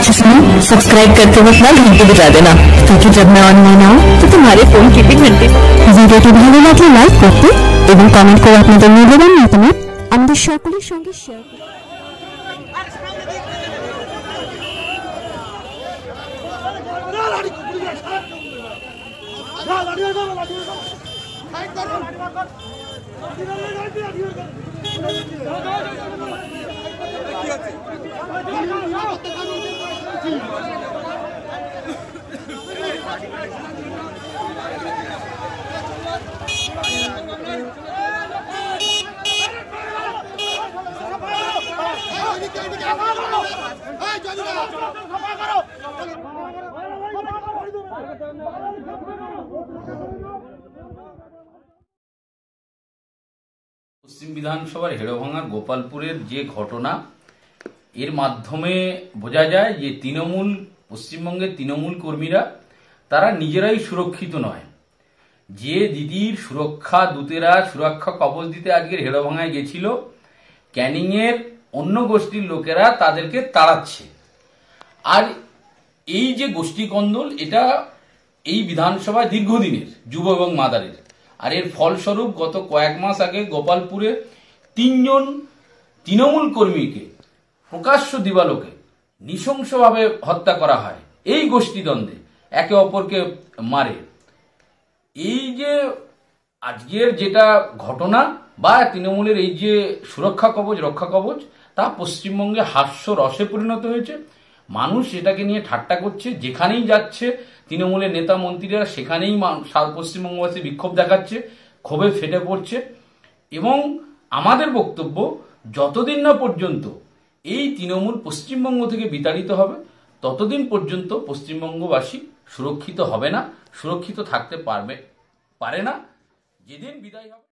Subscribe करते वक्त ना घंटी बजा देना क्योंकि जब मैं ऑनलाइन आऊँ तो तुम्हारे फोन की भी घंटी ভিডিওটি ভালো লাগলে লাইক করতে এবং কমেন্ট করে আপনাদের মূল্যবান মতামত আমাদের সকলের সঙ্গে শেয়ার করতে পশ্চিম বিধানসভার হেড়োভাঙার গোপালপুরের যে ঘটনা, এর মাধ্যমে বোঝা যায় যে তৃণমূল, পশ্চিমবঙ্গের তৃণমূল কর্মীরা তারা নিজেরাই সুরক্ষিত নয়। যে দিদির সুরক্ষা, দূতেরা সুরক্ষা কবচ দিতে আজকের হেড়োভাঙায় গেছিল, ক্যানিংয়ের অন্য গোষ্ঠীর লোকেরা তাদেরকে তাড়াচ্ছে। আর এই যে গোষ্ঠী কন্দল, এটা এই বিধানসভায় দীর্ঘদিনের, যুব এবং মাদারের। আর এর ফলস্বরূপ গত কয়েক মাস আগে গোপালপুরে তিনজন তৃণমূল কর্মীকে, প্রকাশ্য দিবালোকে নৃশংসভাবে হত্যা করা হয় এই গোষ্ঠীদ্বন্দ্বে, একে অপরকে মারে। এই যে আজকের যেটা ঘটনা বা তৃণমূলের এই যে সুরক্ষা কবচ, রক্ষা কবচ, তা পশ্চিমবঙ্গে হাস্য রসে পরিণত হয়েছে। মানুষ এটাকে নিয়ে ঠাট্টা করছে, যেখানেই যাচ্ছে, তৃণমূলের নেতা মন্ত্রীরা সেখানেই পশ্চিমবঙ্গবাসী বিক্ষোভ দেখাচ্ছে, ক্ষোভে ফেটে পড়ছে। এবং আমাদের বক্তব্য, যতদিন না পর্যন্ত এই তৃণমূল পশ্চিমবঙ্গ থেকে বিতাড়িত হবে, ততদিন পর্যন্ত পশ্চিমবঙ্গবাসী সুরক্ষিত হবে না, সুরক্ষিত থাকতে পারবে, পারে না। যেদিন বিদায় হবে